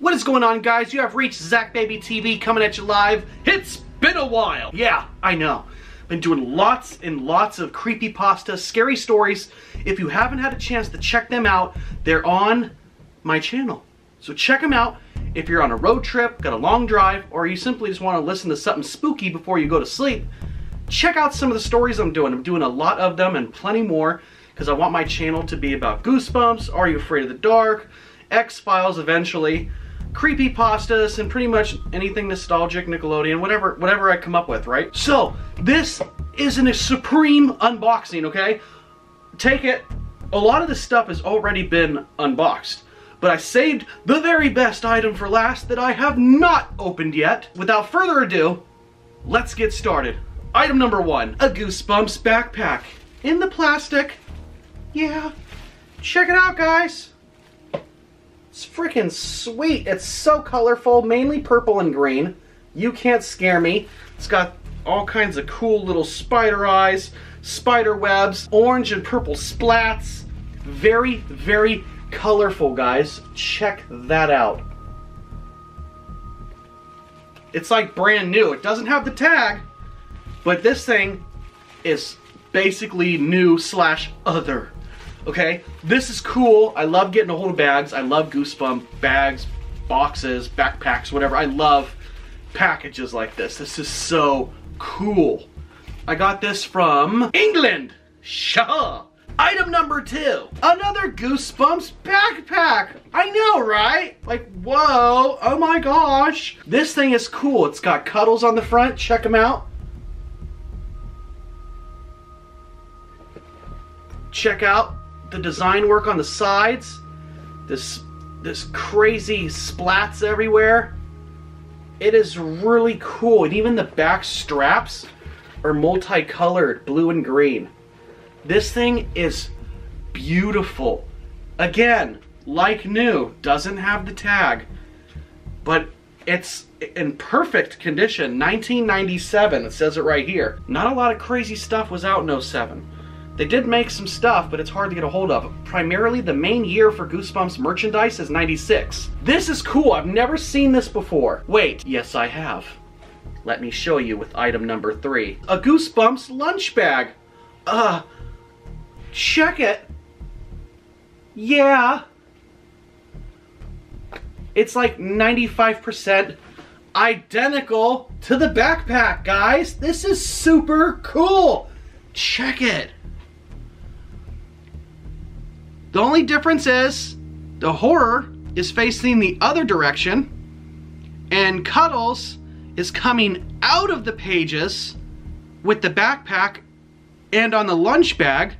What is going on, guys? You have reached Zak Baby TV coming at you live. It's been a while. Yeah, I know. Been doing lots and lots of creepy pasta, scary stories. If you haven't had a chance to check them out, they're on my channel. So check them out. If you're on a road trip, got a long drive, or you simply just want to listen to something spooky before you go to sleep, check out some of the stories I'm doing. I'm doing a lot of them and plenty more because I want my channel to be about Goosebumps, Are You Afraid of the Dark, X-Files eventually, creepy pastas, and pretty much anything nostalgic, Nickelodeon, whatever, whatever I come up with, right? So, this isn't a supreme unboxing, okay? Take it, a lot of this stuff has already been unboxed but I saved the very best item for last that I have not opened yet. Without further ado, let's get started. Item number one, a Goosebumps backpack. In the plastic. Yeah. Check it out, guys. It's freaking sweet. It's so colorful, mainly purple and green. You can't scare me. It's got all kinds of cool little spider eyes, spider webs, orange and purple splats. Very, very colorful, guys. Check that out. It's like brand new. It doesn't have the tag, but this thing is basically new slash other. Okay, this is cool. I love getting a hold of bags. I love Goosebump bags, boxes, backpacks, whatever. I love packages like this. This is so cool. I got this from England. Shaw. Item number two, another Goosebumps backpack. I know, right? Like, whoa, oh my gosh. This thing is cool. It's got cuddles on the front. Check them out. Check out the design work on the sides. This, this crazy splats everywhere. It is really cool. And even the back straps are multicolored, blue and green. This thing is beautiful. Again, like new, doesn't have the tag, but it's in perfect condition. 1997, it says it right here. Not a lot of crazy stuff was out in 07. They did make some stuff, but it's hard to get a hold of. Primarily, the main year for Goosebumps merchandise is 96. This is cool. I've never seen this before. Wait, yes I have. Let me show you with item number three. A Goosebumps lunch bag. Uh, check it. Yeah. It's like 95% identical to the backpack, guys. This is super cool. Check it. The only difference is the horror is facing the other direction and Cuddles is coming out of the pages with the backpack and on the lunch bag,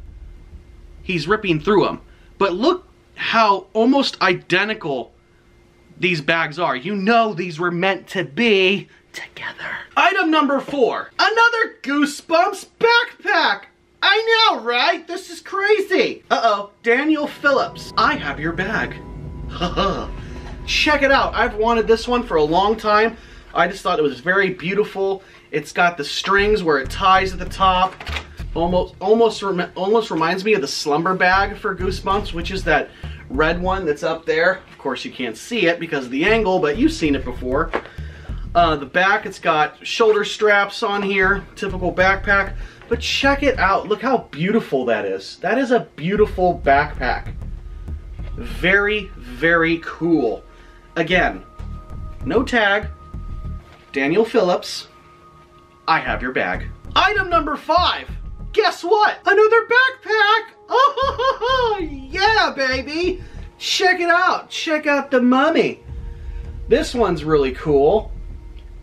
he's ripping through them. But look how almost identical these bags are. You know these were meant to be together. Item number four, another Goosebumps backpack. I know, right? This is crazy. Uh-oh, Daniel Phillips. I have your bag. Check it out. I've wanted this one for a long time. I just thought it was very beautiful. It's got the strings where it ties at the top. Almost, almost, almost reminds me of the slumber bag for Goosebumps, which is that red one that's up there. Of course, you can't see it because of the angle, but you've seen it before. Uh, the back, it's got shoulder straps on here, typical backpack. But check it out. Look how beautiful that is. That is a beautiful backpack. Very, very cool. Again, no tag. Daniel Phillips. I have your bag. Item number five. Guess what? Another backpack. Oh, yeah, baby. Check it out. Check out the mummy. This one's really cool.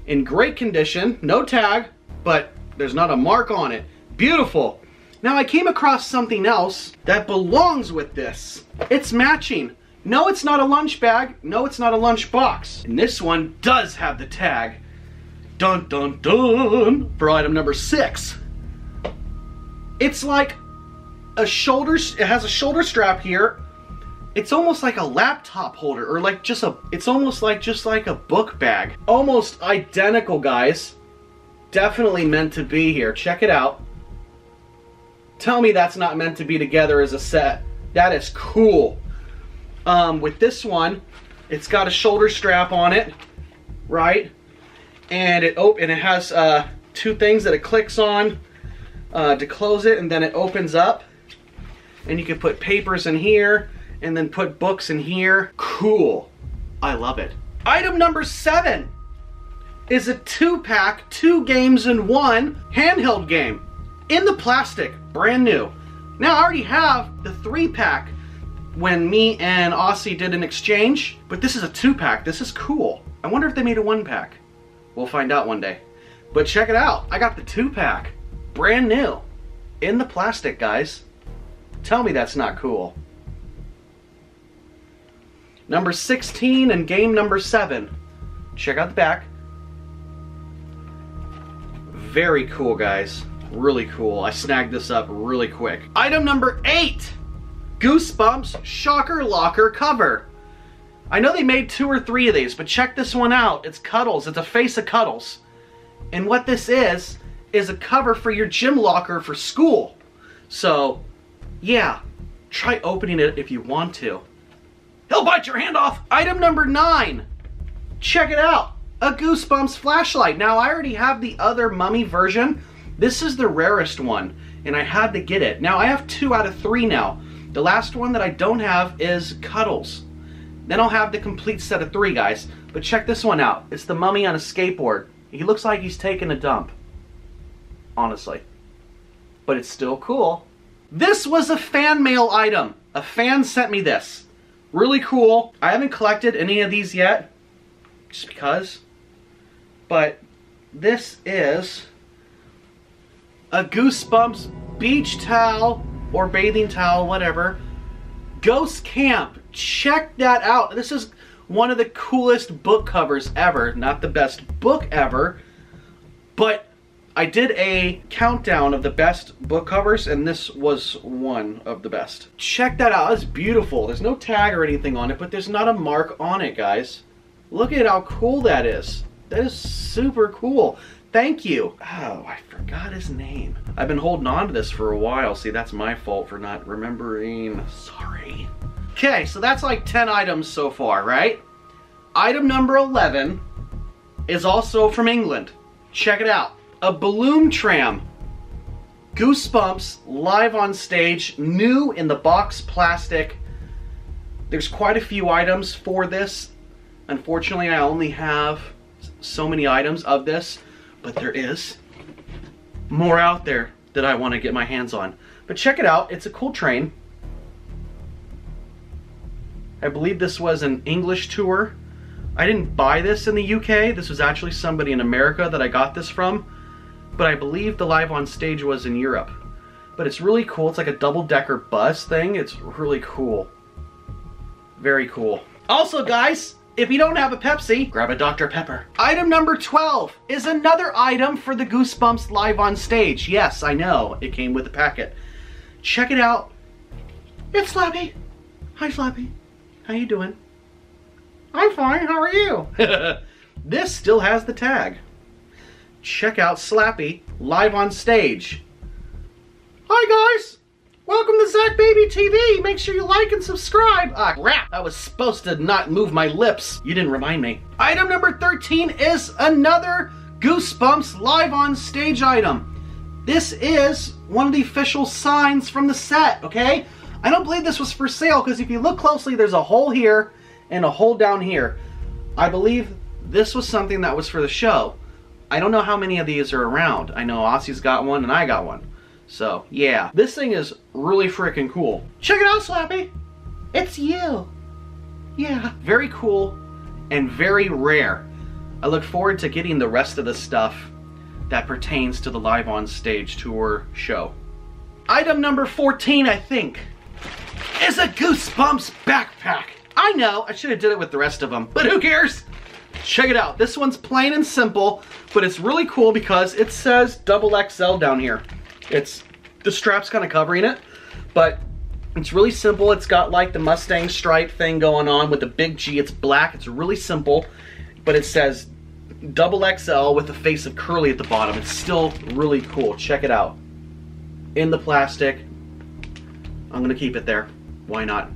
In great condition. No tag, but there's not a mark on it. Beautiful. Now I came across something else that belongs with this. It's matching. No, it's not a lunch bag. No, it's not a lunch box. And this one does have the tag. Dun dun dun for item number six. It's like a shoulder, it has a shoulder strap here. It's almost like a laptop holder or like just a, it's almost like just like a book bag. Almost identical, guys. Definitely meant to be here. Check it out. Tell me that's not meant to be together as a set. That is cool. Um, with this one, It's got a shoulder strap on it, right? And it op and it has uh, two things that it clicks on uh, to close it, and then it opens up. And you can put papers in here, and then put books in here. Cool. I love it. Item number seven is a two-pack, two games in one handheld game in the plastic, brand new. Now I already have the three-pack when me and Aussie did an exchange, but this is a two-pack. This is cool. I wonder if they made a one-pack. We'll find out one day. But check it out. I got the two-pack, brand new, in the plastic, guys. Tell me that's not cool. Number 16 and game number 7. Check out the back. Very cool, guys. Really cool. I snagged this up really quick. Item number 8. Goosebumps Shocker Locker cover. I know they made two or three of these, but check this one out. It's Cuddles. It's a face of Cuddles. And what this is, is a cover for your gym locker for school. So, yeah, try opening it if you want to. He'll bite your hand off. Item number nine. Check it out. A Goosebumps flashlight. Now, I already have the other Mummy version. This is the rarest one, and I had to get it. Now, I have two out of three now. The last one that I don't have is Cuddles. Then I'll have the complete set of three, guys. But check this one out. It's the Mummy on a skateboard. He looks like he's taking a dump. Honestly. But it's still cool. This was a fan mail item. A fan sent me this. Really cool. I haven't collected any of these yet, just because. But this is a Goosebumps beach towel or bathing towel, whatever. Ghost Camp. Check that out. This is one of the coolest book covers ever. Not the best book ever, but I did a countdown of the best book covers, and this was one of the best. Check that out. It's beautiful. There's no tag or anything on it, but there's not a mark on it, guys. Look at how cool that is. That is super cool. Thank you. Oh, I forgot his name. I've been holding on to this for a while. See, that's my fault for not remembering. Sorry. Okay, so that's like 10 items so far, right? Item number 11 is also from England. Check it out a balloon tram. Goosebumps live on stage, new in the box plastic. There's quite a few items for this. Unfortunately, I only have so many items of this, but there is more out there that I want to get my hands on. But check it out, it's a cool train. I believe this was an English tour. I didn't buy this in the UK. This was actually somebody in America that I got this from but I believe the live on stage was in Europe. But it's really cool. It's like a double-decker bus thing. It's really cool. Very cool. Also, guys, if you don't have a Pepsi, grab a Dr. Pepper. Item number 12 is another item for the Goosebumps live on stage. Yes, I know. It came with a packet. Check it out. It's Slappy. Hi, Slappy. How you doing? I'm fine. How are you? this still has the tag check out Slappy live on stage. Hi guys! Welcome to Zak Baby TV. Make sure you like and subscribe. Ah, crap. I was supposed to not move my lips. You didn't remind me. Item number 13 is another Goosebumps live on stage item. This is one of the official signs from the set, okay? I don't believe this was for sale because if you look closely, there's a hole here and a hole down here. I believe this was something that was for the show. I don't know how many of these are around. I know Aussie's got one and I got one. So, yeah. This thing is really freaking cool. Check it out, Slappy! It's you! Yeah. Very cool and very rare. I look forward to getting the rest of the stuff that pertains to the Live on Stage Tour show. Item number 14, I think, is a Goosebumps backpack. I know, I should have did it with the rest of them, but who cares? Check it out. This one's plain and simple, but it's really cool because it says double XL down here. It's, the strap's kind of covering it, but it's really simple. It's got like the Mustang stripe thing going on with the big G. It's black. It's really simple, but it says double XL with the face of Curly at the bottom. It's still really cool. Check it out. In the plastic. I'm going to keep it there. Why not?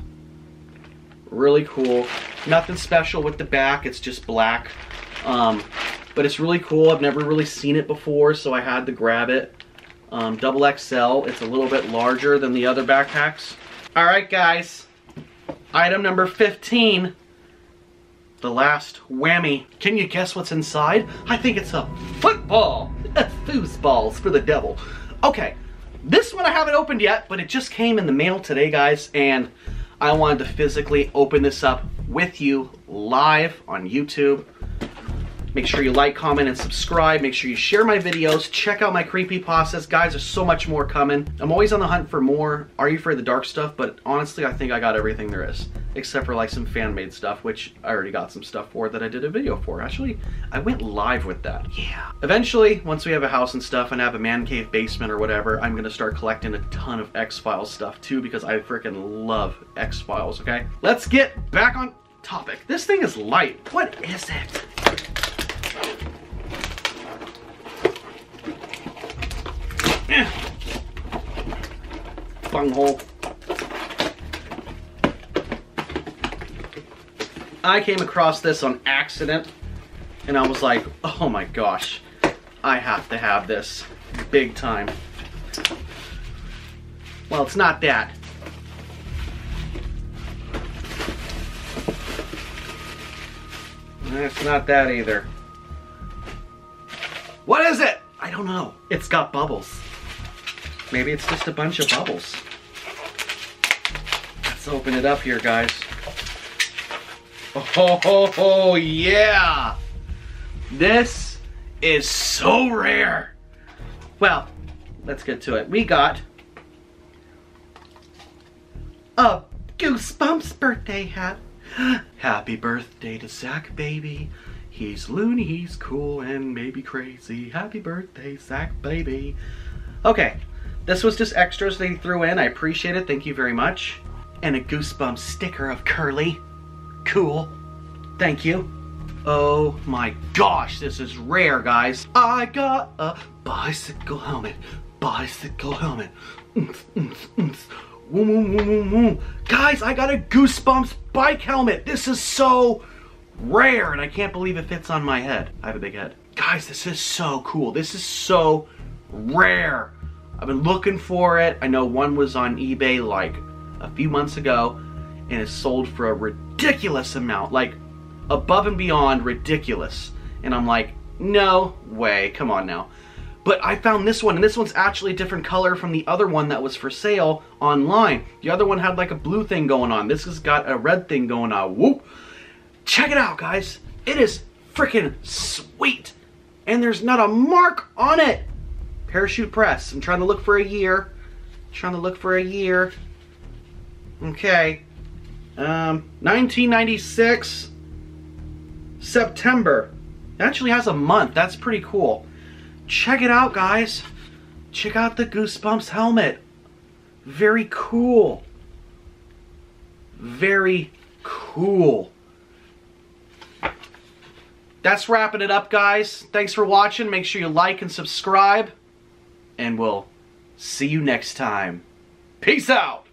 Really cool. Nothing special with the back. It's just black. Um, but it's really cool. I've never really seen it before, so I had to grab it. Um, double XL. It's a little bit larger than the other backpacks. All right, guys. Item number 15. The last whammy. Can you guess what's inside? I think it's a football. A Foosballs for the devil. Okay, this one I haven't opened yet, but it just came in the mail today, guys, and I wanted to physically open this up with you live on YouTube. Make sure you like, comment, and subscribe. Make sure you share my videos. Check out my creepy pastas. Guys, there's so much more coming. I'm always on the hunt for more Are You Afraid of the Dark stuff, but honestly, I think I got everything there is. Except for like some fan-made stuff, which I already got some stuff for that I did a video for. Actually, I went live with that. Yeah. Eventually, once we have a house and stuff and have a man cave basement or whatever, I'm gonna start collecting a ton of X-Files stuff too because I freaking love X-Files, okay? Let's get back on topic. This thing is light. What is it? Bunghole. I came across this on accident and I was like, oh my gosh, I have to have this big time. Well, it's not that. It's not that either. What is it? I don't know. It's got bubbles. Maybe it's just a bunch of bubbles. Let's open it up here, guys. Oh, oh, oh, yeah! This is so rare. Well, let's get to it. We got a Goosebumps birthday hat. Happy birthday to Zach, baby. He's loony, he's cool, and maybe crazy. Happy birthday, Zach, baby. Okay, this was just extras they threw in. I appreciate it. Thank you very much. And a Goosebumps sticker of Curly. Cool. Thank you. Oh my gosh, this is rare, guys. I got a bicycle helmet. Bicycle helmet. Mm, mm, mm, guys, I got a Goosebumps bike helmet. This is so rare, and I can't believe it fits on my head. I have a big head. Guys, this is so cool. This is so rare. I've been looking for it. I know one was on eBay like a few months ago and it sold for a ridiculous amount, like above and beyond ridiculous. And I'm like, no way, come on now. But I found this one, and this one's actually a different color from the other one that was for sale online. The other one had like a blue thing going on. This has got a red thing going on. Whoop! Check it out, guys. It is freaking sweet. And there's not a mark on it. Parachute press. I'm trying to look for a year. Trying to look for a year. Okay. Um, 1996 September. It actually has a month. That's pretty cool. Check it out, guys. Check out the Goosebumps helmet. Very cool. Very cool. That's wrapping it up, guys. Thanks for watching. Make sure you like and subscribe and we'll see you next time. Peace out!